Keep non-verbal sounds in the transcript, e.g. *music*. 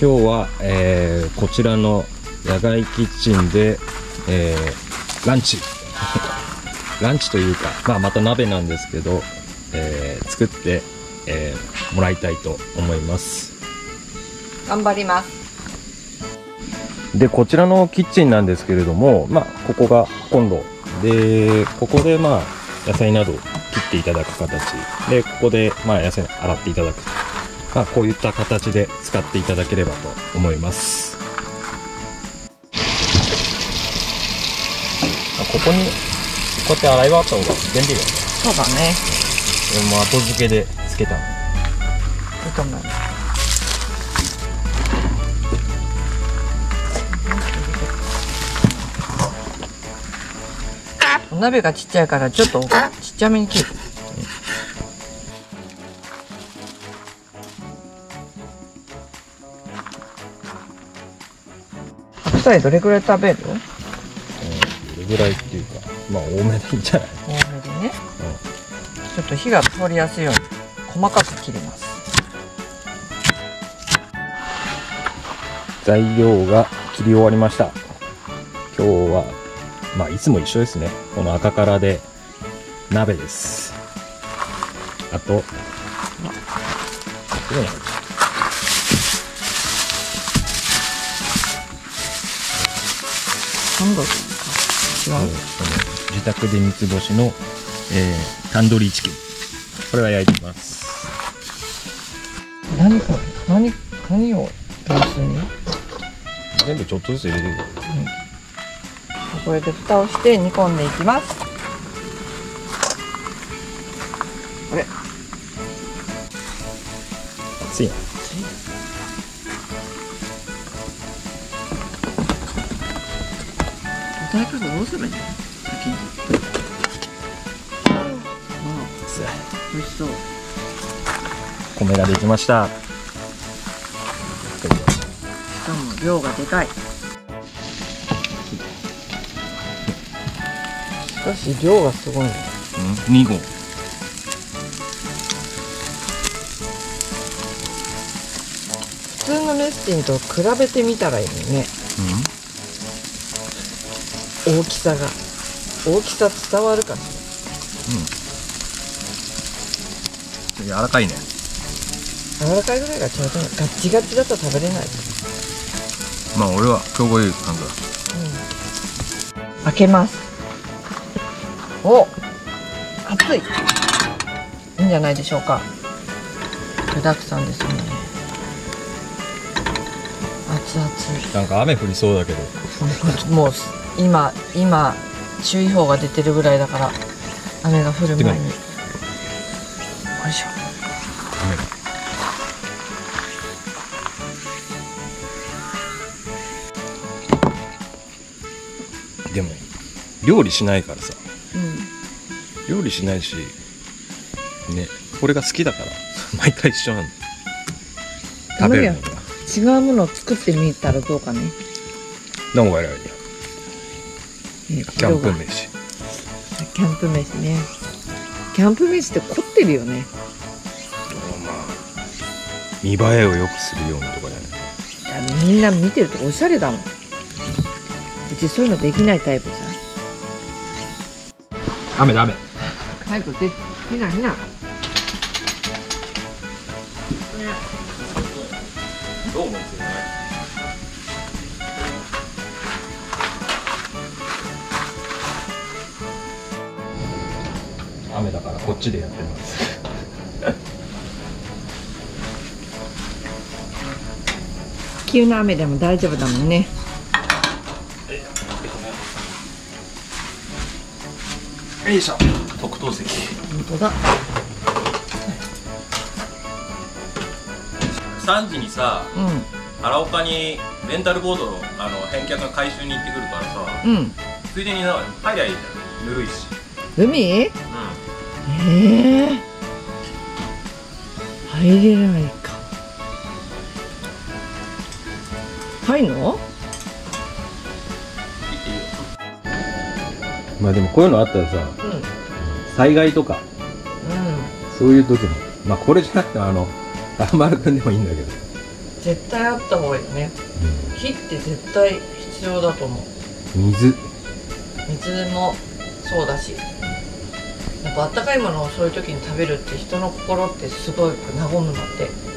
今日は、えーこちらの野外キッチンで、えーランチ。*laughs* ランチというか、まあ、また鍋なんですけど、えー作って、えーもらいたいと思います。頑張ります。でこちらのキッチンなんですけれども、まあ、ここがコンロでここでまあ野菜などを切っていただく形。でここでまあ野菜洗っていただく、まあ、こういった形で使っていただければと思います。あここにこうやって洗い場あった方が便利だよね。そうだね。俺も後付けでつけたの。いいと思いますお鍋がちっちゃいからちょっとちっちゃめに切る白菜どれくらい食べる？うんどれぐらいっていうかまあ多めでいいんじゃない？多めでね、ちょっと火が通りやすいように細かく切ります。材料が切り終わりました。今日はまあいつも一緒ですね。この赤からで鍋です。あとどうなの何度か違う、自宅で三つ星の、えータンドリーチキン。これは焼いてます。何か何何をベースに？全部ちょっとずつ入れてるこれで蓋をして煮込んでいきます。これ？熱いな答え方どうすればいいの先にあ美味しそう。米ができましたしかも量がでかいしかし量がすごいね。うん。2合。普通のメスティンと比べてみたらいいのね大きさが大きさ伝わるかしうん。柔らかいね。ら柔らかいぐらいがちょうどいい。ガッチガチだと食べれない。まあ俺は今日こういう感じだ。開けます。お！熱い。いいんじゃないでしょうか。具だくさんですね。熱々。なんか雨降りそうだけど。*laughs* もう今今注意報が出てるぐらいだから雨が降る前に。よいしょ。雨がでも料理しないからさ。うん。料理しないしねこれが好きだから *laughs* 毎回一緒なんだ。食べるのが。違うものを作ってみたらどうかね。何もやらないよキキャンプ飯。キャンプ飯ね。キャンプ飯って凝ってるよね。まあ見栄えを良くするようにとかじゃないみんな見てるとおしゃれだもん。うちそういうのできないタイプじ雨だ雨ゃん早くでひなひな。どう思うんですよ雨だからこっちでやってます。急な雨でも大丈夫だもんね。よいしょ。特等席。本当だ。3時にさう原岡にレンタルボードのあの返却が回収に行ってくるからさんうん。ついでにな入りゃいいじゃん。ぬるいし。海？えうえ入れないか。入んの？まあでもこういうのあったらさうん。うん災害とかそういう時もまあこれじゃなくてあのあ丸くんでもいいんだけど。絶対あった方がいいよね。火って絶対必要だと思う。水。水もそうだしやっぱあったかいものをそういう時に食べるって人の心ってすごい和むのって